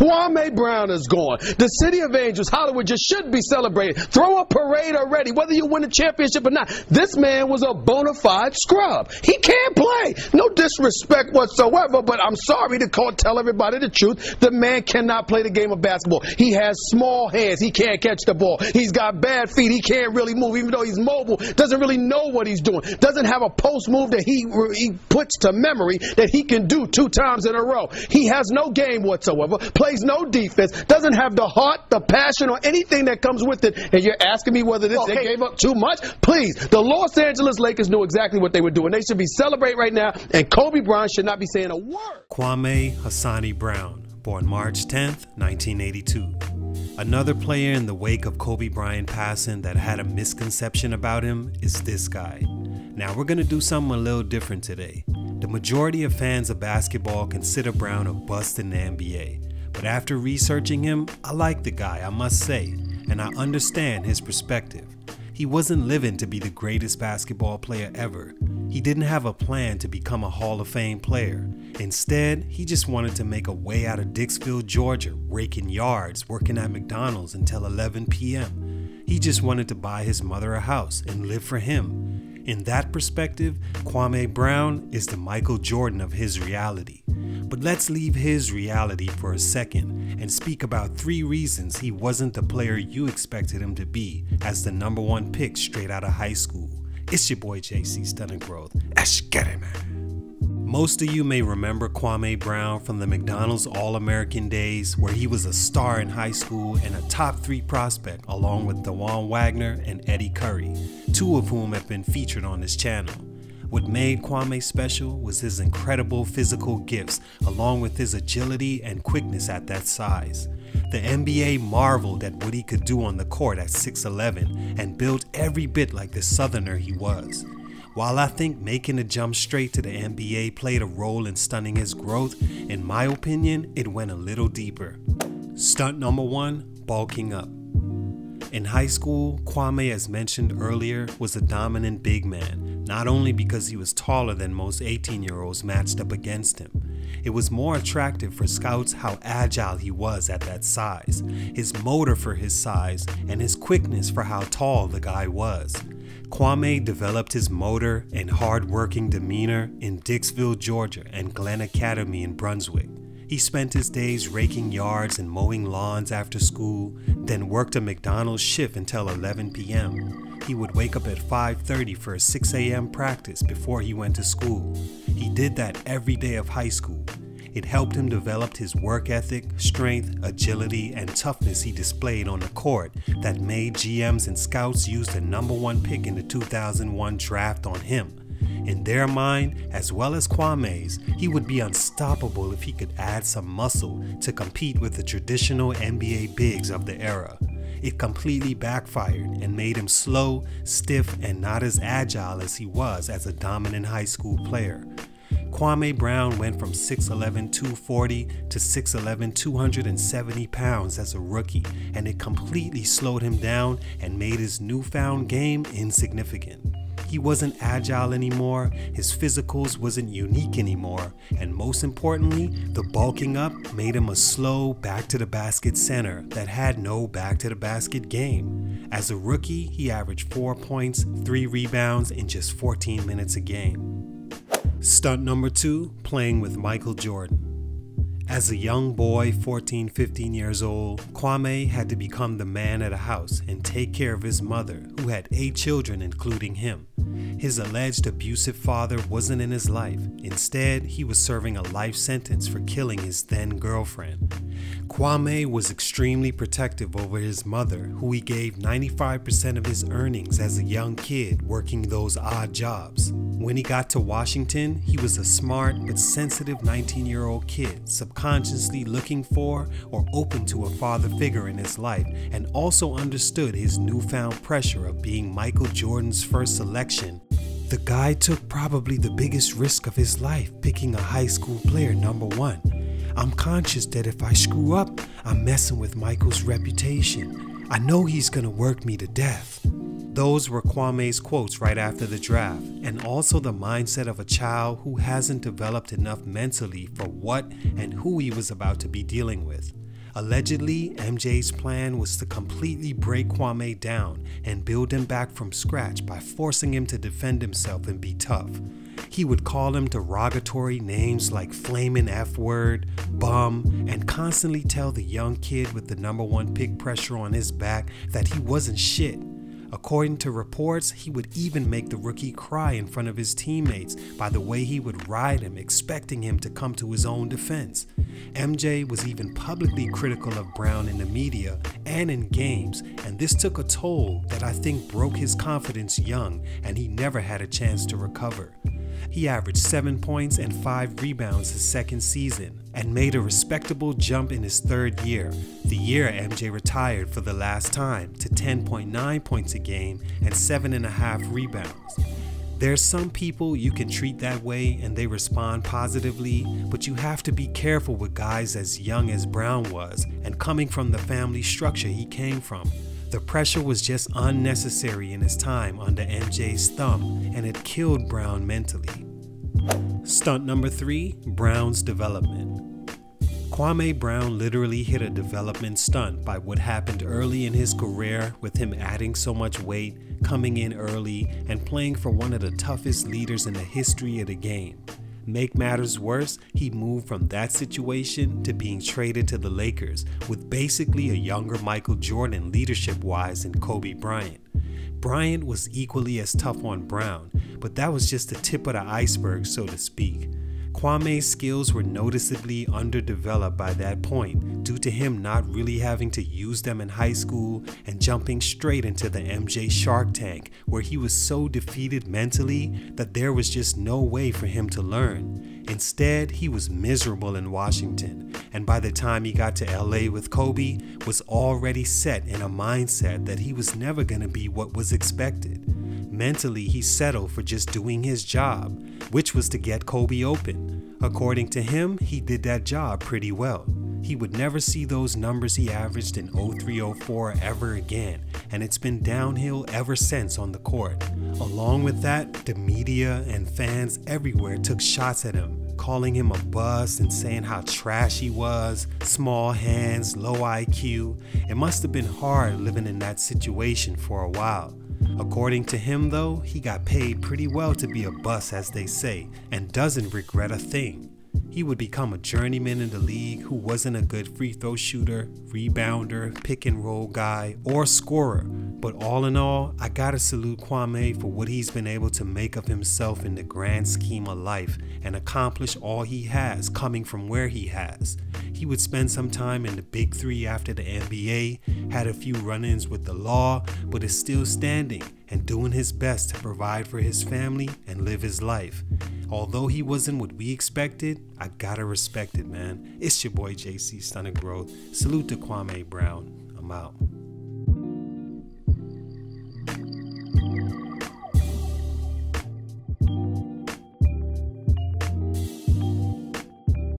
Kwame Brown is gone. The city of Angels, Hollywood, just should be celebrated. Throw a parade already, whether you win a championship or not. This man was a bona fide scrub. He can't play. No disrespect whatsoever, but I'm sorry to call, tell everybody the truth. The man cannot play the game of basketball. He has small hands. He can't catch the ball. He's got bad feet. He can't really move, even though he's mobile. Doesn't really know what he's doing. Doesn't have a post move that he, he puts to memory that he can do two times in a row. He has no game whatsoever, plays no defense, doesn't have the heart, the passion, or anything that comes with it. And you're asking me whether this, Okay. they gave up too much? Please, the Los Angeles Lakers knew exactly what they were doing. They should be celebrating right now, and Kobe Bryant should not be saying a word. Kwame Hassani Brown, born March 10th, 1982. Another player in the wake of Kobe Bryant passing that had a misconception about him is this guy. Now we're gonna do something a little different today. The majority of fans of basketball consider Brown a bust in the NBA, but after researching him, I like the guy, I must say, and I understand his perspective. He wasn't living to be the greatest basketball player ever. He didn't have a plan to become a Hall of Fame player. Instead, he just wanted to make a way out of Dixville, Georgia, raking yards, working at McDonald's until 11 p.m. He just wanted to buy his mother a house and live for him. In that perspective, Kwame Brown is the Michael Jordan of his reality. But let's leave his reality for a second and speak about three reasons he wasn't the player you expected him to be as the number one pick straight out of high school. It's your boy JC Stunted Growth. Let's get it, man. Most of you may remember Kwame Brown from the McDonald's All American days, where he was a star in high school and a top three prospect, along with DaJuan Wagner and Eddie Curry, two of whom have been featured on this channel. What made Kwame special was his incredible physical gifts, along with his agility and quickness at that size. The NBA marveled at what he could do on the court at 6'11 and built every bit like the Southerner he was. While I think making the jump straight to the NBA played a role in stunning his growth, in my opinion, it went a little deeper. Stunt number one bulking up. In high school, Kwame, as mentioned earlier, was a dominant big man, not only because he was taller than most 18 year olds matched up against him. It was more attractive for scouts how agile he was at that size, his motor for his size, and his quickness for how tall the guy was. Kwame developed his motor and hard-working demeanor in Dixville, Georgia, and Glynn Academy in Brunswick. He spent his days raking yards and mowing lawns after school, then worked a McDonald's shift until 11 p.m. He would wake up at 5:30 for a 6 a.m. practice before he went to school. He did that every day of high school. It helped him develop his work ethic, strength, agility, and toughness he displayed on the court that made GMs and scouts use the number one pick in the 2001 draft on him. In their mind, as well as Kwame's, he would be unstoppable if he could add some muscle to compete with the traditional NBA bigs of the era. It completely backfired and made him slow, stiff, and not as agile as he was as a dominant high school player. Kwame Brown went from 6'11, 240 to 6'11, 270 pounds as a rookie, and it completely slowed him down and made his newfound game insignificant. He wasn't agile anymore, his physicals wasn't unique anymore, and most importantly, the bulking up made him a slow back to the basket center that had no back to the basket game. As a rookie, he averaged 4 points, 3 rebounds in just 14 minutes a game. Stunt number two, playing with Michael Jordan. As a young boy, 14, 15 years old, Kwame had to become the man of the house and take care of his mother, who had eight children, including him. His alleged abusive father wasn't in his life. Instead, he was serving a life sentence for killing his then girlfriend. Kwame was extremely protective over his mother, who he gave 95% of his earnings as a young kid working those odd jobs. When he got to Washington, he was a smart but sensitive 19 year old kid, looking for or open to a father figure in his life, and also understood his newfound pressure of being Michael Jordan's first selection. The guy took probably the biggest risk of his life picking a high school player number one. I'm conscious that if I screw up, I'm messing with Michael's reputation. I know he's gonna work me to death. Those were Kwame's quotes right after the draft, and also the mindset of a child who hasn't developed enough mentally for what and who he was about to be dealing with. Allegedly, MJ's plan was to completely break Kwame down and build him back from scratch by forcing him to defend himself and be tough. He would call him derogatory names like flaming F word, bum, and constantly tell the young kid with the number one pick pressure on his back that he wasn't shit According to reports, he would even make the rookie cry in front of his teammates by the way he would ride him, expecting him to come to his own defense. MJ was even publicly critical of Brown in the media and in games, and this took a toll that I think broke his confidence young, and he never had a chance to recover. He averaged 7 points and 5 rebounds his second season and made a respectable jump in his third year, the year MJ retired for the last time, to 10.9 points a game and 7.5 rebounds. There's some people you can treat that way and they respond positively, but you have to be careful with guys as young as Brown was and coming from the family structure he came from. The pressure was just unnecessary in his time under MJ's thumb, and it killed Brown mentally. Stunt number three Brown's development. Kwame Brown literally hit a development stunt by what happened early in his career with him adding so much weight, coming in early, and playing for one of the toughest leaders in the history of the game. Make matters worse, he moved from that situation to being traded to the Lakers with basically a younger Michael Jordan leadership wise than Kobe Bryant. Bryant was equally as tough on Brown, but that was just the tip of the iceberg, so to speak. Kwame's skills were noticeably underdeveloped by that point due to him not really having to use them in high school and jumping straight into the MJ Shark Tank, where he was so defeated mentally that there was just no way for him to learn. Instead, he was miserable in Washington, and by the time he got to LA with Kobe, was already set in a mindset that he was never going to be what was expected. Mentally, he settled for just doing his job, which was to get Kobe open. According to him, he did that job pretty well. He would never see those numbers he averaged in 0304 ever again, and it's been downhill ever since on the court. Along with that, the media and fans everywhere took shots at him, calling him a bust and saying how trash he was, small hands, low IQ. It must have been hard living in that situation for a while. According to him, though, he got paid pretty well to be a bus, as they say, and doesn't regret a thing. He would become a journeyman in the league who wasn't a good free throw shooter, rebounder, pick and roll guy, or scorer. But all in all, I gotta salute Kwame for what he's been able to make of himself in the grand scheme of life and accomplish all he has coming from where he has. He would spend some time in the Big Three after the NBA, had a few run ins with the law, but is still standing and doing his best to provide for his family and live his life. Although he wasn't what we expected, I gotta respect it, man. It's your boy JC Stunted Growth. Salute to Kwame Brown. I'm out.